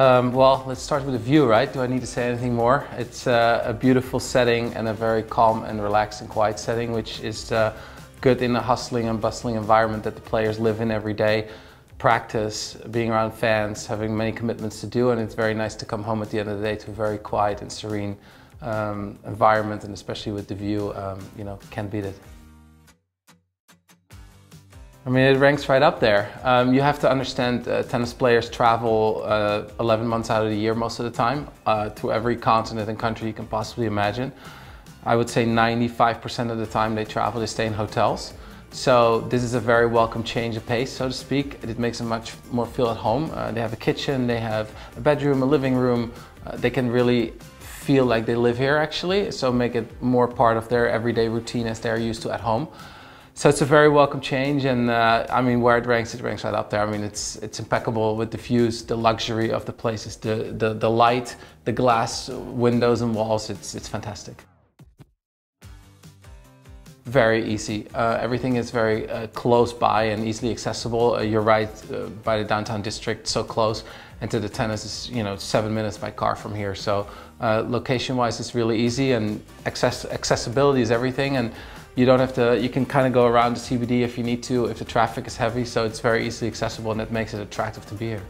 Um, well, let's start with the view, right? Do I need to say anything more? It's uh, a beautiful setting and a very calm and relaxed and quiet setting, which is uh, good in a hustling and bustling environment that the players live in every day. Practice, being around fans, having many commitments to do, and it's very nice to come home at the end of the day to a very quiet and serene um, environment, and especially with the view, um, you know, can't beat it. I mean, it ranks right up there. Um, you have to understand uh, tennis players travel uh, 11 months out of the year most of the time uh, to every continent and country you can possibly imagine. I would say 95% of the time they travel, they stay in hotels. So this is a very welcome change of pace, so to speak. It makes them much more feel at home. Uh, they have a kitchen, they have a bedroom, a living room. Uh, they can really feel like they live here actually, so make it more part of their everyday routine as they're used to at home. So it's a very welcome change, and uh, I mean, where it ranks, it ranks right up there. I mean, it's it's impeccable with the views, the luxury of the places, the the, the light, the glass windows and walls. It's it's fantastic. Very easy. Uh, everything is very uh, close by and easily accessible. Uh, you're right uh, by the downtown district, so close, and to the tennis is you know seven minutes by car from here. So uh, location-wise, it's really easy, and access accessibility is everything. And you don't have to, you can kind of go around the CBD if you need to, if the traffic is heavy, so it's very easily accessible and that makes it attractive to be here.